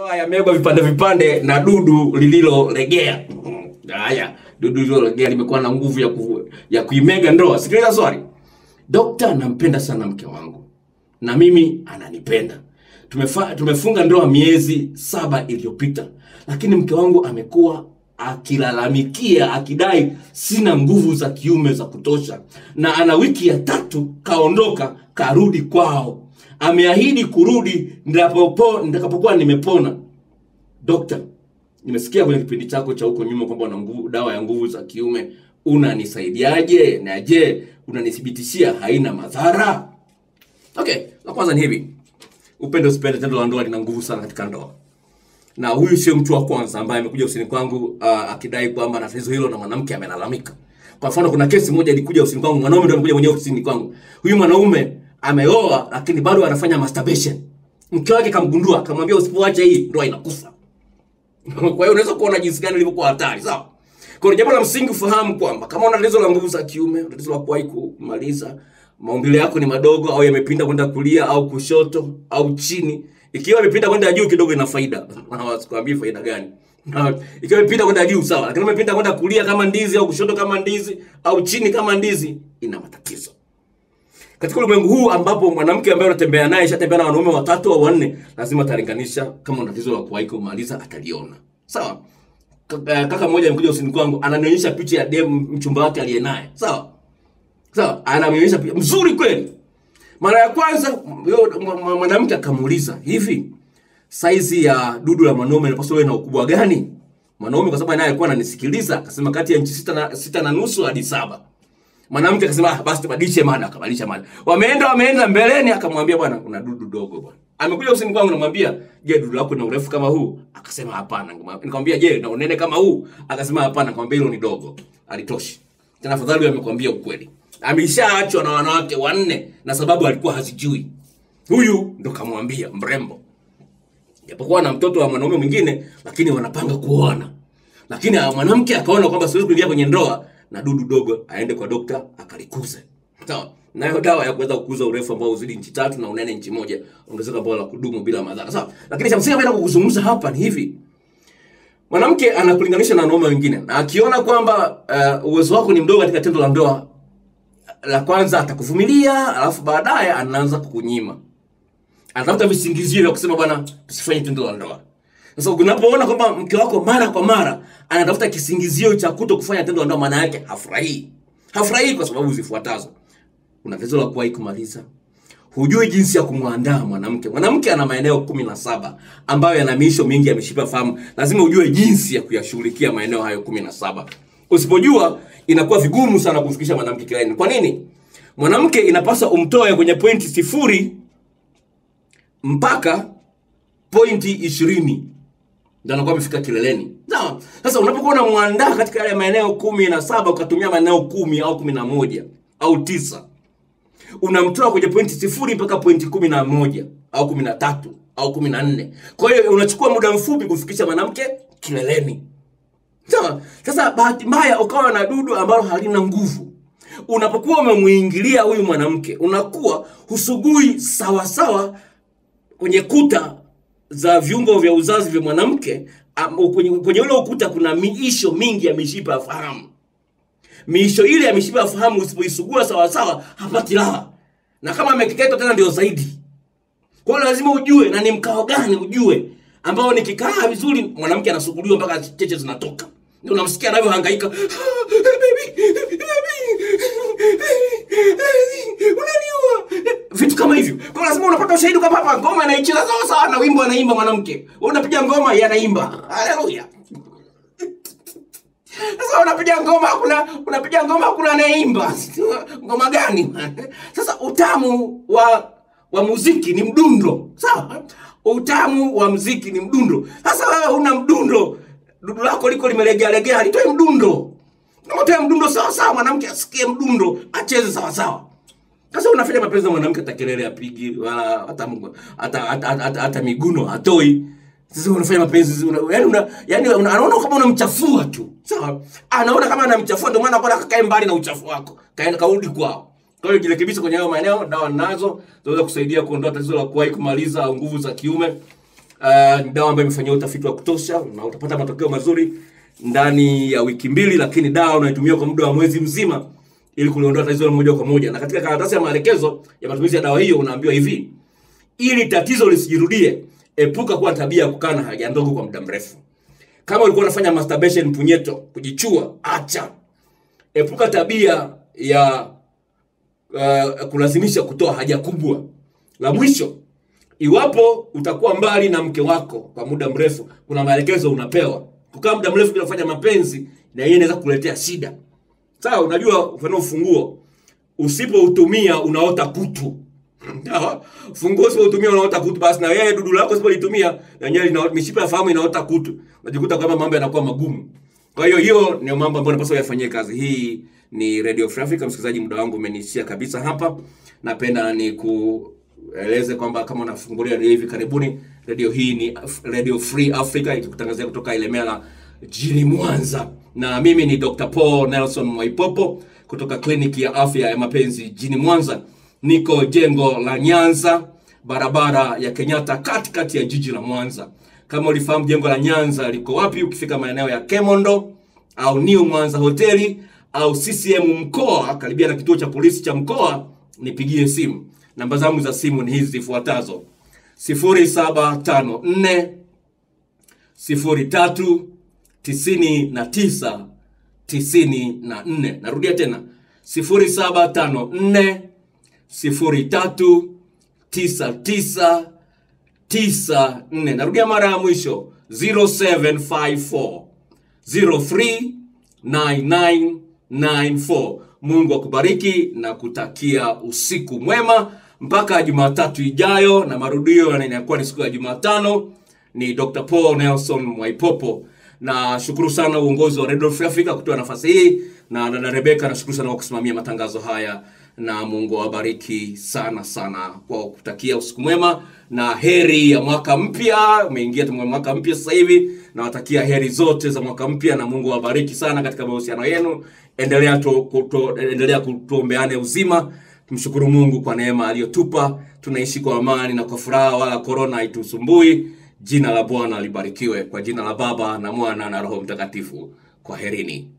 Ndoa yamegwa vipande vipande na dudu lililolegea. Haya, dudu lililolegea limekuwa na nguvu ya, ku, ya kuimega ndoa. Sikiliza swali. Dokta, nampenda sana mke wangu na mimi ananipenda. Tumefa, tumefunga ndoa miezi saba iliyopita, lakini mke wangu amekuwa akilalamikia akidai sina nguvu za kiume za kutosha, na ana wiki ya tatu kaondoka karudi kwao. Ameahidi kurudi nitakapokuwa nimepona. Dokta, nimesikia kwenye kipindi chako cha huko nyuma kwamba una nguvu, dawa ya nguvu za kiume. Unanisaidiaje? Na je, unanithibitishia haina madhara? Okay, la kwanza ni hivi, upende usipende, tendo la ndoa lina nguvu sana katika ndoa, na huyu sio mtu wa kwanza ambaye amekuja usini kwangu uh, akidai kwamba ana tatizo hilo na mwanamke amelalamika. Kwa mfano, kuna kesi moja ilikuja usini kwangu, mwanaume ndio amekuja mwenyewe usini kwangu. Huyu mwanaume ameoa, lakini bado anafanya masturbation. Mke wake kamgundua, akamwambia usipoacha hii ndoa inakufa. Kwa hiyo unaweza kuona jinsi gani ilivyokuwa hatari, sawa? Kwa hiyo jambo la msingi ufahamu kwamba kama una tatizo la nguvu za kiume, tatizo la kuwahi kumaliza, maumbile yako ni madogo au yamepinda kwenda kulia au kushoto au chini. Ikiwa imepinda kwenda juu kidogo ina faida. Sikwambii faida gani. Ikiwa imepinda kwenda juu sawa, lakini imepinda kwenda kulia kama ndizi au kushoto kama ndizi au chini kama ndizi ina matatizo. Katika ulimwengu huu ambapo mwanamke ambaye unatembea naye shatembea na wanaume watatu au wanne, lazima atalinganisha kama tatizo la kuwahi kumaliza ataliona. Sawa? Kaka kaka mmoja amekuja usini kwangu ananionyesha picha ya dem mchumba wake aliye naye. Sawa? Sawa? Ananionyesha picha mzuri kweli. Mara ya kwanza mwanamke akamuuliza, "Hivi saizi ya dudu la mwanaume inapaswa iwe na ukubwa gani?" Mwanaume kwa sababu naye alikuwa ananisikiliza akasema kati ya inchi sita na, sita na nusu hadi saba. Mwanamke akasema ah, basi tubadilishe mada, akabadilisha mada. Wameenda wameenda mbeleni, akamwambia bwana, kuna dudu dogo bwana. Amekuja usini kwangu, namwambia je, dudu lako lina urefu kama huu? Akasema hapana. Nikamwambia je, na unene kama huu? Akasema hapana. Nikamwambia hilo ni dogo, alitoshi. Tena afadhali amekwambia ukweli. Ameshaachwa na wanawake wanne na sababu alikuwa hazijui. Huyu ndo kamwambia mrembo japokuwa na mtoto wa mwanaume mwingine, lakini wanapanga kuona Lakini mwanamke akaona kwamba siwezi kuingia kwenye ndoa na dudu dogo, aende kwa dokta akalikuze. Sawa, nayo dawa ya kuweza kukuza urefu ambao uzidi inchi tatu na unene inchi moja, ongezeka bora la kudumu bila madhara. Sawa, lakini cha msingi ambacho kukuzungumza hapa ni hivi, mwanamke anakulinganisha na wanaume wengine, na akiona kwamba uh, uwezo wako ni mdogo katika tendo la ndoa, la kwanza atakuvumilia, alafu baadaye anaanza kukunyima anatafuta visingizio vya kusema bwana, tusifanye tendo la ndoa. Sasa unapoona kwamba mke wako mara kwa mara anatafuta kisingizio cha kuto kufanya tendo la ndoa, maana yake hafurahii. Hafurahii kwa sababu zifuatazo: una tatizo la kuwahi kumaliza, hujui jinsi ya kumwandaa mwanamke. Mwanamke ana maeneo kumi na saba ambayo yana miisho mingi ya mishipa fahamu. Lazima ujue jinsi ya kuyashughulikia maeneo hayo kumi na saba. Usipojua inakuwa vigumu sana kumfikisha mwanamke kileleni. Kwa nini? Mwanamke inapaswa umtoe kwenye pointi sifuri mpaka pointi ishirini ndio anakuwa amefika kileleni. Sawa. Sasa unapokuwa unamwandaa katika yale maeneo kumi na saba ukatumia maeneo kumi au kumi na moja au tisa unamtoa kwenye pointi sifuri mpaka pointi kumi na moja au kumi na tatu au kumi na nne kwa hiyo unachukua muda mfupi kufikisha mwanamke kileleni sawa sasa bahati mbaya ukawa na dudu ambalo halina nguvu unapokuwa umemuingilia huyu mwanamke unakuwa husugui sawasawa kwenye kuta za viungo vya uzazi vya mwanamke kwenye, kwenye ule ukuta kuna miisho mingi ya mishipa ya fahamu. Miisho ile ya mishipa ya fahamu usipoisugua sawasawa hapati raha. Na kama amekeketwa tena ndio zaidi. Kwa hiyo lazima ujue na ni mkao gani ujue ambao nikikaa vizuri mwanamke anasuguliwa mpaka cheche zinatoka. Ndio unamsikia anavyohangaika "Baby, baby, unaniua kama hivyo kwa lazima unapata ushahidi kama hapa ngoma anaicheza sawa sawa na wimbo anaimba mwanamke. Wewe unapiga ngoma yeye anaimba. Haleluya. Sasa unapiga ngoma kuna unapiga ngoma kuna anaimba. ngoma gani? Sasa utamu wa wa muziki ni mdundo sawa? Utamu wa muziki ni mdundo. Sasa wewe una mdundo dudu lako liko limelegea legea halitoe mdundo. Utoe mdundo sawa sawa mwanamke asikie mdundo acheze sawa sawa sasa unafanya mapenzi na mwanamke hata kelele apigi wala hata Mungu hata miguno atoi. sasa unafanya mapenzi una, yani una, yani una, anaona kama unamchafua tu sawa? Anaona kama anamchafua ndio maana kwa kakae mbali na uchafu wako kaenda kaudi kwao. Kwa hiyo jirekebishe kwenye hayo maeneo dawa nazo zinaweza kusaidia kuondoa tatizo la kuwahi kumaliza nguvu za kiume. Uh, dawa ambayo imefanyiwa utafiti wa kutosha na utapata matokeo mazuri ndani ya wiki mbili, lakini dawa unaitumia kwa muda wa mwezi mzima ili kuliondoa tatizo moja kwa moja. Na katika karatasi ya maelekezo ya matumizi ya dawa hiyo unaambiwa hivi: ili tatizo lisijirudie, epuka kuwa tabia ya kukaa na haja ndogo kwa muda mrefu. Kama ulikuwa unafanya masturbation, punyeto, kujichua, acha. Epuka tabia ya uh, kulazimisha kutoa haja kubwa. La mwisho, iwapo utakuwa mbali na mke wako kwa muda mrefu, kuna maelekezo unapewa. Kukaa muda mrefu bila kufanya mapenzi, na yeye inaweza kuletea shida. Sawa, unajua mfano ufunguo usipoutumia unaota kutu. Funguo usipoutumia unaota kutu, basi na wewe dudu lako usipolitumia na yenyewe ina mishipa ya fahamu inaota kutu. Unajikuta kwamba mambo yanakuwa magumu. Kwa hiyo hiyo ni mambo ambayo unapaswa yafanyie kazi. Hii ni Radio Free Africa. Msikilizaji, muda wangu umeniishia kabisa hapa. Napenda ni kueleze kwamba kama unafungulia radio hivi karibuni, radio hii ni Radio Free Africa ikikutangazia kutoka Ilemela jijini Mwanza, na mimi ni Dr. Paul Nelson Mwaipopo kutoka kliniki ya afya ya mapenzi jijini Mwanza. Niko jengo la Nyanza, barabara ya Kenyatta, katikati ya jiji la Mwanza. Kama ulifahamu jengo la Nyanza liko wapi, ukifika maeneo ya Kemondo au New Mwanza hoteli au CCM mkoa, karibia na kituo cha polisi cha mkoa, nipigie simu. Namba zangu za simu ni hizi zifuatazo: 0754 03 99 94. Narudia tena 0754 03 99 94. Narudia mara ya mwisho 0754 039994. Mungu akubariki na kutakia usiku mwema mpaka Jumatatu ijayo, na marudio yanakuwa ni siku ya Jumatano. Ni Dr. Paul Nelson Mwaipopo. Na shukuru sana uongozi wa Radio Free Africa kutoa nafasi hii, na dada Rebeka nashukuru sana kwa kusimamia matangazo haya, na Mungu awabariki sana sana kwa kutakia usiku mwema na heri ya mwaka mpya. Umeingia mwaka mpya sasa hivi, nawatakia heri zote za mwaka mpya, na Mungu awabariki sana katika mahusiano yenu. Endelea tu, kuto, endelea kutuombeane uzima. Tumshukuru Mungu kwa neema aliyotupa, tunaishi kwa amani na kwa furaha, wala korona haitusumbui. Jina la Bwana libarikiwe. Kwa jina la Baba na Mwana na Roho Mtakatifu, kwaherini.